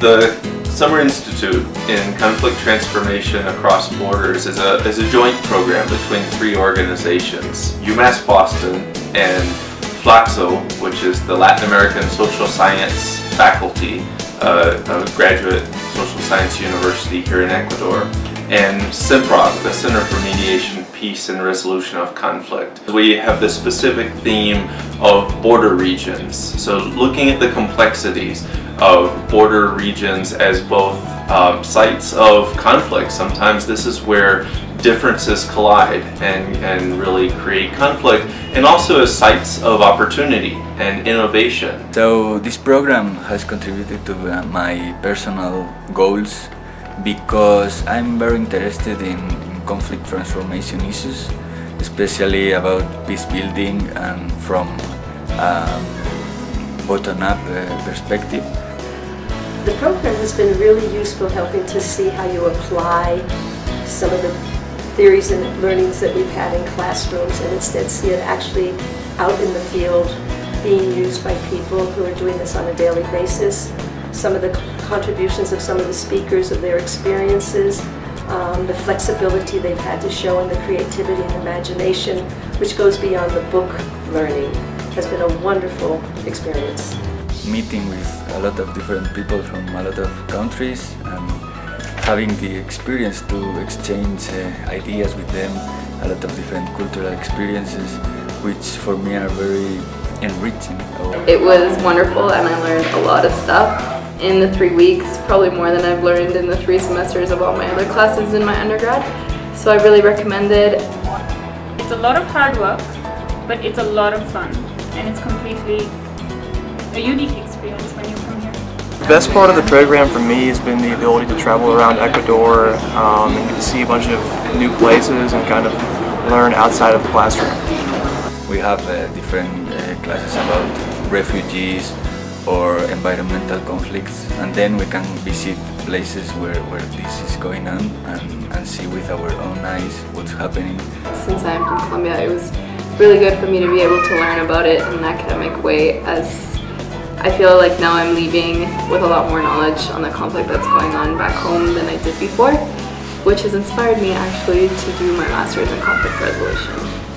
The Summer Institute in Conflict Transformation Across Borders is a, is a joint program between three organizations, UMass Boston and FLACSO, which is the Latin American Social Science Faculty, uh, a graduate social science university here in Ecuador, and CEMPROC, the Center for Mediation, Peace and Resolution of Conflict. We have the specific theme of border regions, so looking at the complexities of border regions as both um, sites of conflict. Sometimes this is where differences collide and, and really create conflict and also as sites of opportunity and innovation. So this program has contributed to uh, my personal goals because I'm very interested in, in conflict transformation issues, especially about peace building and from um, bottom-up uh, perspective. The program has been really useful helping to see how you apply some of the theories and learnings that we've had in classrooms and instead see it actually out in the field being used by people who are doing this on a daily basis some of the contributions of some of the speakers of their experiences, um, the flexibility they've had to show and the creativity and imagination, which goes beyond the book learning, has been a wonderful experience. Meeting with a lot of different people from a lot of countries and having the experience to exchange uh, ideas with them, a lot of different cultural experiences, which for me are very enriching. It was wonderful and I learned a lot of stuff in the three weeks, probably more than I've learned in the three semesters of all my other classes in my undergrad. So I really recommend it. It's a lot of hard work, but it's a lot of fun, and it's completely a unique experience when you come here. The best part of the program for me has been the ability to travel around Ecuador um, and get to see a bunch of new places and kind of learn outside of the classroom. We have uh, different uh, classes about refugees, or environmental conflicts and then we can visit places where, where this is going on and, and see with our own eyes what's happening. Since I'm from Colombia it was really good for me to be able to learn about it in an academic way as I feel like now I'm leaving with a lot more knowledge on the conflict that's going on back home than I did before which has inspired me actually to do my master's in conflict resolution.